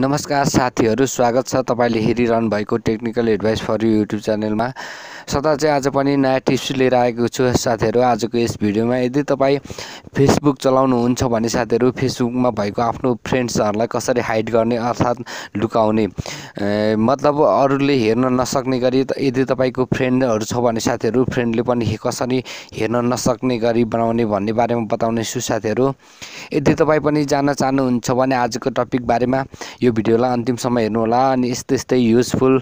नमस्कार साथीहरू स्वागत छ तपाईँले हेरिरहनु भएको technical advice for you YouTube च्यानलमा। सदा चाहिँ आज पनि नयाँ टिप्स लिएर आएको छु। साथीहरू आजको यस भिडियोमा यदि तपाईँ फेसबुक चलाउनुहुन्छ भने साथीहरू फेसबुकमा भएको आफ्नो फ्रेन्ड्सहरूलाई कसरी हाइड गर्ने अर्थात् लुकाउने मतलब अरूले हेर्न नसक्ने गरी यदि तपाईँको फ्रेन्डहरू छ भने साथीहरू फ्रेन्डले पनि कसरी हेर्न नसक्ने गरी बनाउने भन्ने बारेमा बताउने छु साथीहरू। यदि तपाईँ पनि जान्न चाहनुहुन्छ भने आजको टपिक बारेमा यो भिडियोलाई अन्तिमसम्म हेर्नुहोला अनि यस्तै यस्तै युजफुल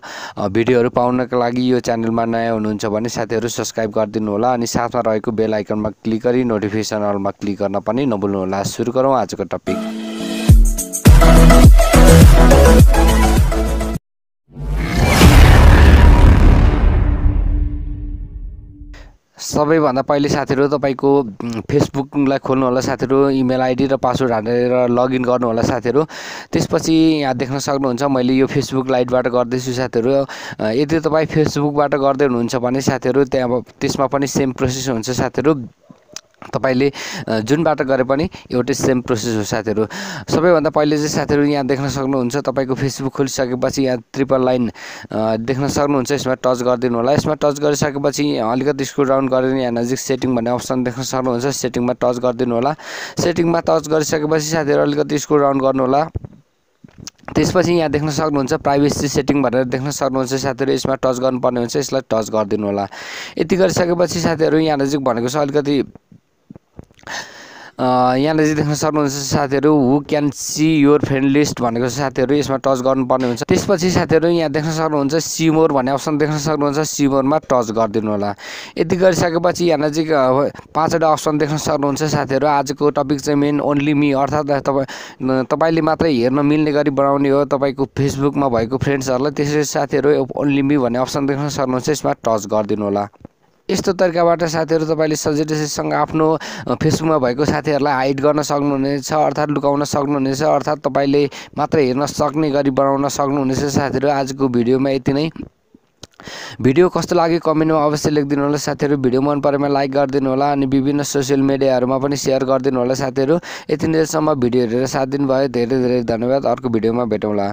भिडियोहरू पाउनको लागि यो च्यानलमा नयाँ हुनुहुन्छ भने साथीहरू सब्सक्राइब गरिदिनु होला अनि साथमा रहेको बेल आइकनमा क्लिक गरी नोटिफिकेसन अलमा क्लिक गर्न पनि नभुल्नुहोला सुरु गरौँ आजको टपिक सबैभन्दा पहिले साथीहरू तपाईँको फेसबुकलाई खोल्नु होला साथीहरू इमेल आइडी र पासवर्ड हालेर लगइन गर्नु होला साथीहरू। त्यसपछि यहाँ देख्न सक्नुहुन्छ मैले यो फेसबुक लाइटबाट गर्दैछु साथीहरू। यदि तपाईँ फेसबुकबाट गर्दै हुनुहुन्छ भने साथीहरू त्यहाँ त्यसमा पनि सेम प्रोसेस हुन्छ साथीहरू। तपाईँले जुनबाट गरे पनि एउटै सेम प्रोसेस हो साथीहरू। सबैभन्दा पहिले चाहिँ साथीहरू यहाँ देख्न सक्नुहुन्छ तपाईँको फेसबुक खोलिसकेपछि यहाँ ट्रिपल लाइन देख्न सक्नुहुन्छ यसमा टच गरिदिनु होला। यसमा टच गरिसकेपछि अलिकति स्कुल डाउन गरेर यहाँ नजिक सेटिङ भन्ने अप्सन देख्न सक्नुहुन्छ सेटिङमा टच गरिदिनु होला। सेटिङमा टच गरिसकेपछि साथीहरू अलिकति स्कुल डाउन गर्नु होला। त्यसपछि यहाँ देख्न सक्नुहुन्छ प्राइभेसी सेटिङ भनेर देख्न सक्नुहुन्छ साथीहरू। यसमा टच गर्नुपर्ने हुन्छ यसलाई टच गरिदिनु होला। यति गरिसकेपछि साथीहरू यहाँ नजिक भनेको छ अलिकति यहाँनिर चाहिँ देख्न सक्नुहुन्छ साथीहरू who can see your friend list भनेको साथीहरू यसमा टच गर्नुपर्ने हुन्छ। त्यसपछि साथीहरू यहाँ देख्न सक्नुहुन्छ सिमोर भन्ने अप्सन देख्न सक्नुहुन्छ सिमोरमा टच गरिदिनु होला। यति गरिसकेपछि यहाँ नजिक पाँचवटा अप्सन देख्न सक्नुहुन्छ साथीहरू। आजको टपिक चाहिँ मेन ओन्ली मी अर्थात् तपाईँ तपाईँले मात्रै हेर्न मिल्ने गरी बनाउने हो तपाईँको फेसबुकमा भएको फ्रेन्ड्सहरूलाई त्यसरी साथीहरू ओन्ली मी भन्ने अप्सन देख्न सक्नुहुन्छ यसमा टच गरिदिनु होला। यस्तो तरिकाबाट साथीहरू तपाईँले सजिलैसँग आफ्नो फेसबुकमा भएको साथीहरूलाई हाइड गर्न सक्नुहुनेछ अर्थात् लुकाउन सक्नुहुनेछ अर्थात् तपाईँले मात्र हेर्न सक्ने गरी बनाउन सक्नुहुनेछ साथीहरू। आजको भिडियोमा यति नै। भिडियो कस्तो लाग्यो कमेन्टमा अवश्य लेखिदिनु होला साथीहरू। भिडियो मन परेमा लाइक गरिदिनु होला अनि विभिन्न सोसियल मिडियाहरूमा पनि सेयर गरिदिनु होला साथीहरू। यति नेरसम्म भिडियो हेरेर साथ दिनुभयो। धेरै धेरै धन्यवाद। अर्को भिडियोमा भेटौँला।